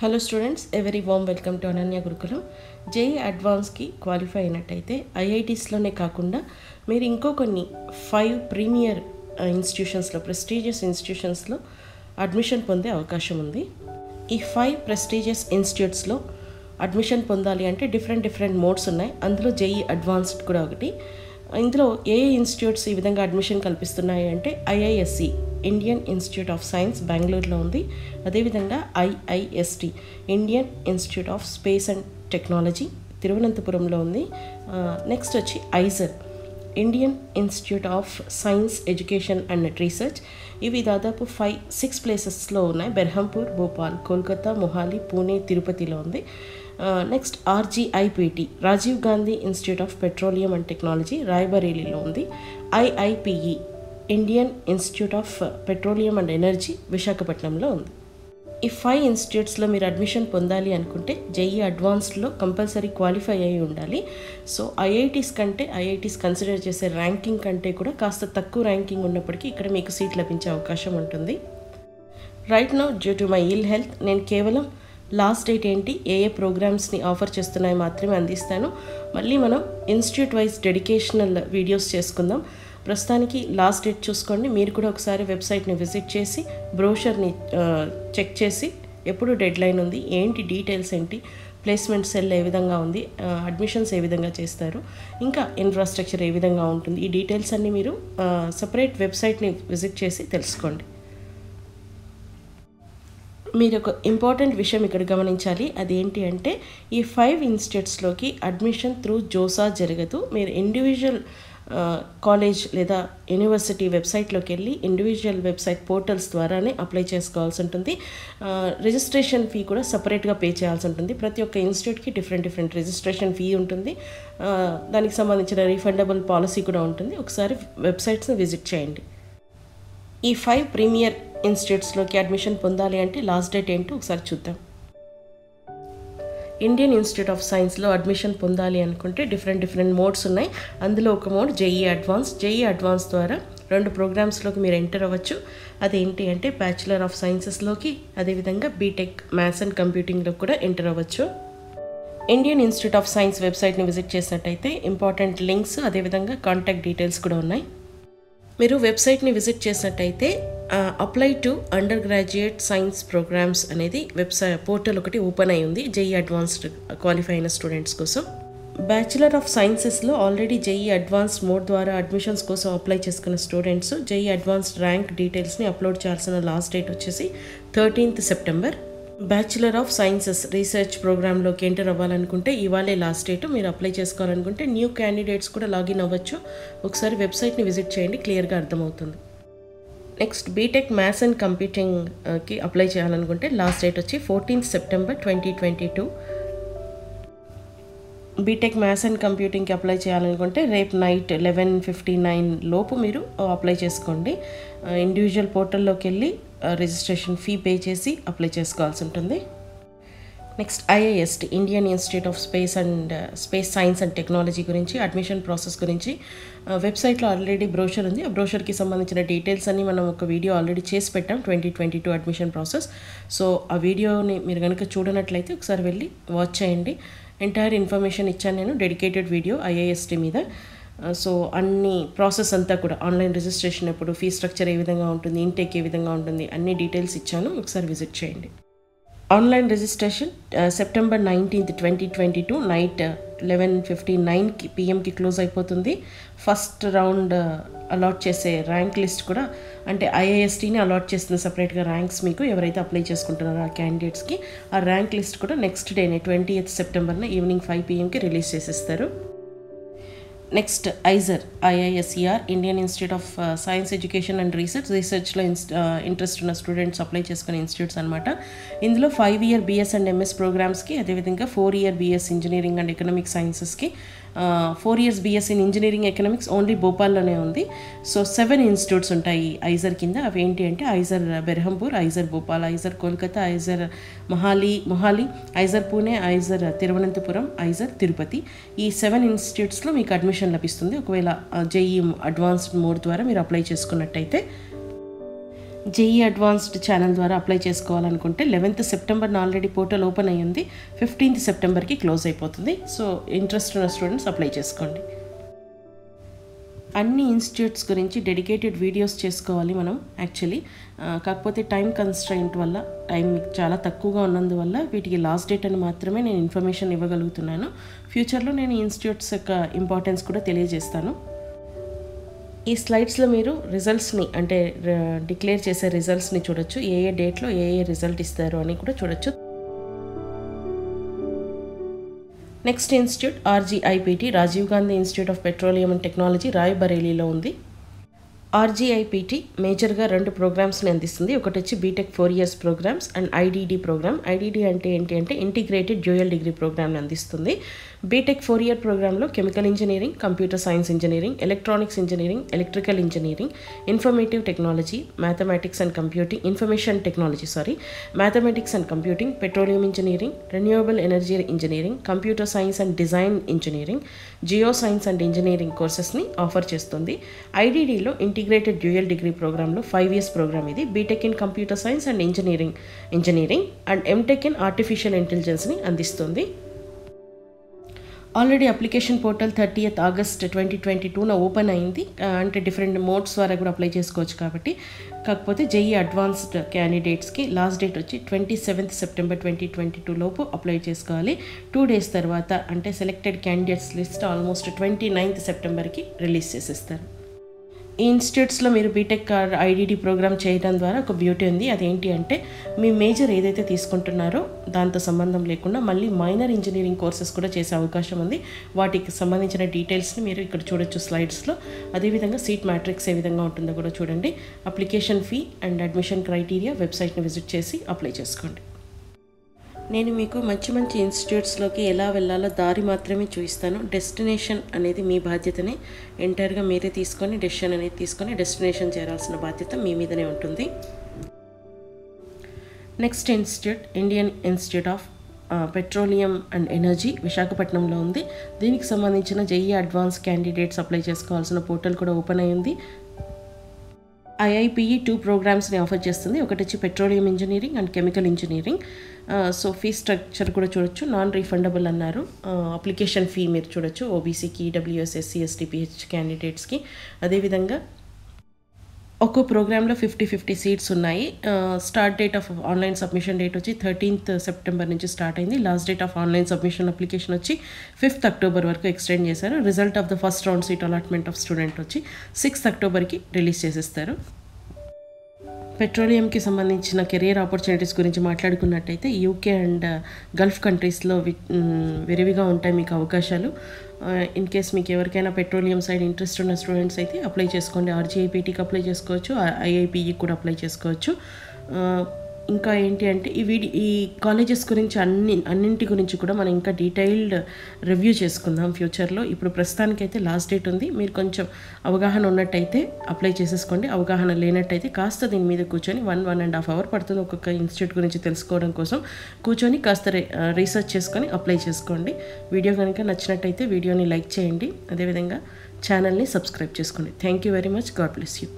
Hello students every one welcome to Ananya Gurukulam JEE అడ్వాన్స్కి qualify అయినట్టయితే ఐఐటీస్లోనే కాకుండా మీరు ఇంకో కొన్ని ఫైవ్ ప్రీమియర్ ఇన్స్టిట్యూషన్స్లో ప్రెస్టీజియస్ ఇన్స్టిట్యూషన్స్లో అడ్మిషన్ పొందే అవకాశం ఉంది. ఈ ఫైవ్ ప్రెస్టీజియస్ ఇన్స్టిట్యూట్స్లో అడ్మిషన్ పొందాలి అంటే డిఫరెంట్ డిఫరెంట్ మోడ్స్ ఉన్నాయి. అందులో జేఈ అడ్వాన్స్డ్ కూడా ఒకటి. ఇందులో ఏ ఏ ఇన్స్టిట్యూట్స్ ఈ విధంగా అడ్మిషన్ కల్పిస్తున్నాయి అంటే IISc Indian Institute of Science బెంగళూరులో ఉంది. అదేవిధంగా IIST Indian Institute of Space and Technology తిరువనంతపురంలో ఉంది. నెక్స్ట్ వచ్చి IISER Indian Institute of Science Education and Research. ఇవి దాదాపు ఫైవ్ సిక్స్ ప్లేసెస్లో ఉన్నాయి. బెర్హంపూర్ భోపాల్ కోల్కతా మొహాలి పూణే తిరుపతిలో ఉంది. Next RGIPT Rajiv Gandhi Institute of Petroleum and Technology రాయ్బరేలీలో ఉంది. IIPE Indian Institute of Petroleum and Energy విశాఖపట్నంలో ఉంది. ఈ ఫైవ్ ఇన్స్టిట్యూట్స్లో మీరు అడ్మిషన్ పొందాలి అనుకుంటే జేఈ అడ్వాన్స్డ్లో కంపల్సరీ క్వాలిఫై అయి ఉండాలి. సో ఐఐటీస్ కంటే ఐఐటీస్ కన్సిడర్ చేసే ర్యాంకింగ్ కంటే కూడా కాస్త తక్కువ ర్యాంకింగ్ ఉన్నప్పటికీ ఇక్కడ మీకు సీట్ లభించే అవకాశం ఉంటుంది. Right now due to my ill health నేను కేవలం లాస్ట్ డేట్ ఏంటి ఏ ఏ ప్రోగ్రామ్స్ని ఆఫర్ చేస్తున్నాయి మాత్రమే అందిస్తాను. మళ్ళీ మనం ఇన్స్టిట్యూట్ వైజ్ డెడికేషనల్ వీడియోస్ చేసుకుందాం. ప్రస్తుతానికి లాస్ట్ డేట్ చూసుకోండి. మీరు కూడా ఒకసారి వెబ్సైట్ని విజిట్ చేసి బ్రోషర్ని చెక్ చేసి ఎప్పుడు డెడ్ లైన్ ఉంది ఏంటి డీటెయిల్స్ ఏంటి ప్లేస్మెంట్ సెల్ ఏ విధంగా ఉంది అడ్మిషన్స్ ఏ విధంగా చేస్తారు ఇంకా ఇన్ఫ్రాస్ట్రక్చర్ ఏ విధంగా ఉంటుంది ఈ డీటెయిల్స్ అన్నీ మీరు సపరేట్ వెబ్సైట్ని విజిట్ చేసి తెలుసుకోండి. మీరు ఒక ఇంపార్టెంట్ విషయం ఇక్కడ గమనించాలి. అదేంటి అంటే ఈ ఫైవ్ ఇన్స్టిట్యూట్స్లోకి అడ్మిషన్ త్రూ జోసా జరగదు. మీరు ఇండివిజువల్ కాలేజ్ లేదా యూనివర్సిటీ వెబ్సైట్లోకి వెళ్ళి ఇండివిజువల్ వెబ్సైట్ పోర్టల్స్ ద్వారానే అప్లై చేసుకోవాల్సి ఉంటుంది. రిజిస్ట్రేషన్ ఫీ కూడా సపరేట్గా పే చేయాల్సి ఉంటుంది. ప్రతి ఒక్క ఇన్స్టిట్యూట్కి డిఫరెంట్ డిఫరెంట్ రిజిస్ట్రేషన్ ఫీ ఉంటుంది. దానికి సంబంధించిన రీఫండబుల్ పాలసీ కూడా ఉంటుంది. ఒకసారి వెబ్సైట్స్ని విజిట్ చేయండి. ఈ ఫైవ్ ప్రీమియర్ ఇన్స్టిట్యూట్స్లోకి అడ్మిషన్ పొందాలి అంటే లాస్ట్ డేట్ ఏంటో ఒకసారి చూద్దాం. ఇండియన్ ఇన్స్టిట్యూట్ ఆఫ్ సైన్స్లో అడ్మిషన్ పొందాలి అనుకుంటే డిఫరెంట్ డిఫరెంట్ మోడ్స్ ఉన్నాయి. అందులో ఒక mode JEE advance JEE advance ద్వారా రెండు ప్రోగ్రామ్స్లోకి మీరు ఎంటర్ అవ్వచ్చు. అదేంటి అంటే బ్యాచిలర్ ఆఫ్ సైన్సెస్లోకి అదేవిధంగా బీటెక్ మ్యాథ్స్ అండ్ కంప్యూటింగ్లో కూడా ఎంటర్ అవ్వచ్చు. ఇండియన్ ఇన్స్టిట్యూట్ ఆఫ్ సైన్స్ వెబ్సైట్ని విజిట్ చేసినట్టయితే ఇంపార్టెంట్ లింక్స్ అదేవిధంగా కాంటాక్ట్ డీటెయిల్స్ కూడా ఉన్నాయి. మీరు వెబ్సైట్ని విజిట్ చేసినట్టయితే apply to undergraduate science programmes అనేది వెబ్సైట్ పోర్టల్ ఒకటి ఓపెన్ అయి ఉంది జేఈ అడ్వాన్స్డ్ క్వాలిఫై అయిన స్టూడెంట్స్ కోసం. బ్యాచిలర్ ఆఫ్ సైన్సెస్లో ఆల్రెడీ జేఈ అడ్వాన్స్డ్ మోడ్ ద్వారా అడ్మిషన్స్ కోసం అప్లై చేసుకున్న స్టూడెంట్స్ జేఈ అడ్వాన్స్డ్ ర్యాంక్ డీటెయిల్స్ని అప్లోడ్ చేయాల్సిన లాస్ట్ డేట్ వచ్చేసి thirteenth September. Bachelor of sciences research ప్రోగ్రాంలోకి enter అవ్వాలనుకుంటే ఇవాళే లాస్ట్ డేట్ మీరు అప్లై చేసుకోవాలనుకుంటే న్యూ క్యాండిడేట్స్ కూడా లాగిన్ అవ్వచ్చు. ఒకసారి వెబ్సైట్ని విజిట్ చేయండి క్లియర్గా అర్థమవుతుంది. నెక్స్ట్ బీటెక్ మ్యాథ్స్ అండ్ కంప్యూటింగ్కి అప్లై చేయాలనుకుంటే లాస్ట్ డేట్ వచ్చి fourteenth September twenty twenty two BTech maths and కంప్యూటింగ్కి apply చేయాలనుకుంటే రేపు నైట్ లెవెన్ ఫిఫ్టీ నైన్ లోపు మీరు uh, అప్లై చేసుకోండి. Uh, ఇండివిజువల్ పోర్టల్లోకి వెళ్ళి రిజిస్ట్రేషన్ ఫీ పే చేసి అప్లై చేసుకోవాల్సి ఉంటుంది. Next IIST Indian institute of space and space science and technology గురించి అడ్మిషన్ ప్రాసెస్ గురించి వెబ్సైట్లో ఆల్రెడీ బ్రోషర్ ఉంది. ఆ బ్రోషర్కి సంబంధించిన డీటెయిల్స్ అన్ని మనం ఒక వీడియో ఆల్రెడీ చేసి పెట్టాం twenty twenty two admission process so ఆ వీడియోని మీరు కనుక చూడనట్లయితే ఒకసారి వెళ్ళి వాచ్ చేయండి. ఎంటైర్ ఇన్ఫర్మేషన్ ఇచ్చాను నేను డెడికేటెడ్ వీడియో ఐఐఎస్టీ మీద. Uh, సో అన్ని ప్రాసెస్ అంతా కూడా ఆన్లైన్ రిజిస్ట్రేషన్ ఎప్పుడు ఫీ స్ట్రక్చర్ ఏ విధంగా ఉంటుంది ఇంటేక్ ఏ విధంగా ఉంటుంది అన్ని డీటెయిల్స్ ఇచ్చాను. ఒకసారి విజిట్ చేయండి. Online registration September nineteenth twenty twenty two night eleven fifty నైన్కి పిఎంకి క్లోజ్ అయిపోతుంది. ఫస్ట్ రౌండ్ అలాట్ చేసే ర్యాంక్ లిస్ట్ కూడా అంటే ఐఐఎస్టీని అలాట్ చేస్తుంది సపరేట్గా ర్యాంక్స్ మీకు ఎవరైతే అప్లై చేసుకుంటున్నారో ఆ క్యాండిడేట్స్కి ఆ ర్యాంక్ లిస్ట్ కూడా నెక్స్ట్ డేనే ట్వంటీ ఎయిత్ సెప్టెంబర్న ఈవినింగ్ ఫైవ్ పిఎంకి రిలీజ్ చేసేస్తారు. Next IISER IISER Indian Institute of Science Education and Research రీసెర్చ్లో interest ఉన్న స్టూడెంట్స్ అప్లై చేసుకునే ఇన్స్టిట్యూట్స్ అనమాట ఇందులో five year BS and MS ప్రోగ్రామ్స్కి అదేవిధంగా four year BS engineering and economic సైన్సెస్కి four years BS in engineering economics only భోపాల్లోనే ఉంది. So seven institutes ఉంటాయి IISER కింద. అవి ఏంటి అంటే IISER Berhampur IISER Bhopal IISER Kolkata IISER Mohali Mohali IISER Pune IISER Thiruvananthapuram IISER Tirupati ఈ seven ఇన్స్టిట్యూట్స్లో మీకు admission లభిస్తుంది. ఒకవేళ జేఈ అడ్వాన్స్డ్ మోడ్ ద్వారా మీరు అప్లై చేసుకున్నట్టయితే జేఈ అడ్వాన్స్డ్ ఛానల్ ద్వారా అప్లై చేసుకోవాలనుకుంటే eleventh September already portal open అయ్యింది. ఫిఫ్టీన్త్ సెప్టెంబర్కి క్లోజ్ అయిపోతుంది. సో ఇంట్రెస్ట్ ఉన్న స్టూడెంట్స్ అప్లై చేసుకోండి. అన్ని ఇన్స్టిట్యూట్స్ గురించి డెడికేటెడ్ వీడియోస్ చేసుకోవాలి మనం యాక్చువల్లీ కాకపోతే టైం కన్స్ట్రైంట్ వల్ల టైం చాలా తక్కువగా ఉన్నందువల్ల వీటికి లాస్ట్ డేట్ అని మాత్రమే నేను ఇన్ఫర్మేషన్ ఇవ్వగలుగుతున్నాను. ఫ్యూచర్లో నేను ఇన్స్టిట్యూట్స్ యొక్క ఇంపార్టెన్స్ కూడా తెలియజేస్తాను. ఈ స్లైడ్స్లో మీరు రిజల్ట్స్ని అంటే డిక్లేర్ చేసే రిజల్ట్స్ని చూడొచ్చు. ఏ ఏ డేట్లో ఏ ఏ రిజల్ట్ ఇస్తారు అని కూడా చూడొచ్చు. Next institute RGIPT Rajiv Gandhi institute of petroleum and technology రాయ్బరేలీలో ఉంది. ఆర్జీఐపిటి మేజర్గా రెండు ప్రోగ్రామ్స్ని అందిస్తుంది. ఒకటి వచ్చి BTech four years programmes and IDD programme. IDD అంటే ఏంటి అంటే ఇంటిగ్రేటెడ్ డ్యూయల్ డిగ్రీ ప్రోగ్రామ్ని అందిస్తుంది. బీటెక్ ఫోర్ ఇయర్ ప్రోగ్రాంలో chemical engineering computer science engineering electronics engineering electrical engineering informative technology mathematics and computing information technology sorry mathematics and computing petroleum engineering renewable energy engineering computer science and design engineering geo science and engineering కోర్సెస్ని offer చేస్తుంది ఐడిడిలో integrated dual degree ప్రోగ్రాంలో five years programme ఇది. BTech in computer science and engineering engineering and MTech in artificial ఇంటెలిజెన్స్ని అందిస్తుంది. Already application portal thirtieth August twenty twenty టూన open అయింది. అంటే different modes ద్వారా కూడా apply చేసుకోవచ్చు కాబట్టి. కాకపోతే జేఈ అడ్వాన్స్డ్ క్యాండిడేట్స్కి లాస్ట్ డేట్ వచ్చి twenty seventh September twenty twenty two లోపు అప్లై చేసుకోవాలి. టూ డేస్ తర్వాత అంటే selected candidates list almost twenty ninth సెప్టెంబర్కి release చేసేస్తారు. ఇన్స్టిట్యూట్స్లో మీరు బీటెక్ ఐడిడి ప్రోగ్రామ్ చేయడం ద్వారా ఒక బ్యూటీ ఉంది. అదేంటి అంటే మీ మేజర్ ఏదైతే తీసుకుంటున్నారో దాంతో సంబంధం లేకుండా మళ్ళీ మైనర్ ఇంజనీరింగ్ కోర్సెస్ కూడా చేసే అవకాశం ఉంది. వాటికి సంబంధించిన డీటెయిల్స్ని మీరు ఇక్కడ చూడొచ్చు స్లైడ్స్లో అదేవిధంగా సీట్ మ్యాట్రిక్స్ ఏ విధంగా ఉంటుందో కూడా చూడండి. Application fee and admission criteria వెబ్సైట్ని విజిట్ చేసి అప్లై చేసుకోండి. నేను మీకు మంచి మంచి ఇన్స్టిట్యూట్స్లోకి ఎలా వెళ్ళాలో దారి మాత్రమే చూపిస్తాను. డెస్టినేషన్ అనేది మీ బాధ్యతనే ఎంటైర్గా మీరే తీసుకొని డెసిషన్ అనేది తీసుకొని డెస్టినేషన్ చేరాల్సిన బాధ్యత మీ మీదనే ఉంటుంది. Next institute Indian Institute of Petroleum and Energy విశాఖపట్నంలో ఉంది. దీనికి సంబంధించిన జేఈ అడ్వాన్స్ క్యాండిడేట్స్ అప్లై చేసుకోవాల్సిన పోర్టల్ కూడా ఓపెన్ అయింది ఐఐపిఈ టూ ప్రోగ్రామ్స్ని ఆఫర్ చేస్తుంది. ఒకటి వచ్చి petroleum engineering and chemical engineering. So fee structure కూడా చూడొచ్చు. నాన్ రీఫండబుల్ అన్నారు అప్లికేషన్ ఫీ మీరు చూడొచ్చు. ఓబీసీకి ఈడబ్ల్యూఎస్ ఎస్సీ ఎస్టీ పిహెచ్ క్యాండిడేట్స్కి అదేవిధంగా ఒక్కో ప్రోగ్రాంలో ఫిఫ్టీ ఫిఫ్టీ సీట్స్ ఉన్నాయి. Start date of online submission date వచ్చి థర్టీన్త్ సెప్టెంబర్ నుంచి స్టార్ట్ అయింది. Last date of online submission application వచ్చి ఫిఫ్త్ అక్టోబర్ వరకు ఎక్స్టెండ్ చేశారు. Result of the first round seat allotment of student వచ్చి సిక్స్త్ అక్టోబర్కి release చేసేస్తారు. పెట్రోలియంకి సంబంధించిన కెరియర్ ఆపర్చునిటీస్ గురించి మాట్లాడుకున్నట్టయితే యూకే అండ్ uh, గల్ఫ్ కంట్రీస్లో విరివిగా ఉంటాయి మీకు అవకాశాలు. Uh, ఇన్ కేస్ మీకు ఎవరికైనా పెట్రోలియం సైడ్ ఇంట్రెస్ట్ ఉన్న స్టూడెంట్స్ అయితే అప్లై చేసుకోండి. ఆర్జీఐపీటీకి అప్లై చేసుకోవచ్చు. ఐఐపిఈకి కూడా అప్లై చేసుకోవచ్చు. Uh, ఇంకా ఏంటి అంటే ఈ వీడి ఈ కాలేజెస్ గురించి అన్ని అన్నింటి గురించి కూడా మనం ఇంకా డీటెయిల్డ్ రివ్యూ చేసుకుందాం ఫ్యూచర్లో. ఇప్పుడు ప్రస్తుతానికైతే లాస్ట్ డేట్ ఉంది. మీరు కొంచెం అవగాహన ఉన్నట్టయితే అప్లై చేసేసుకోండి. అవగాహన లేనట్టయితే కాస్త దీని మీద కూర్చొని one one and half hour పడుతుంది ఒక్కొక్క ఇన్స్టిట్యూట్ గురించి తెలుసుకోవడం కోసం. కూర్చొని కాస్త రీసెర్చ్ చేసుకొని అప్లై చేసుకోండి. వీడియో కనుక నచ్చినట్టయితే వీడియోని లైక్ చేయండి. అదేవిధంగా ఛానల్ని సబ్స్క్రైబ్ చేసుకోండి. Thank you very much. God bless you.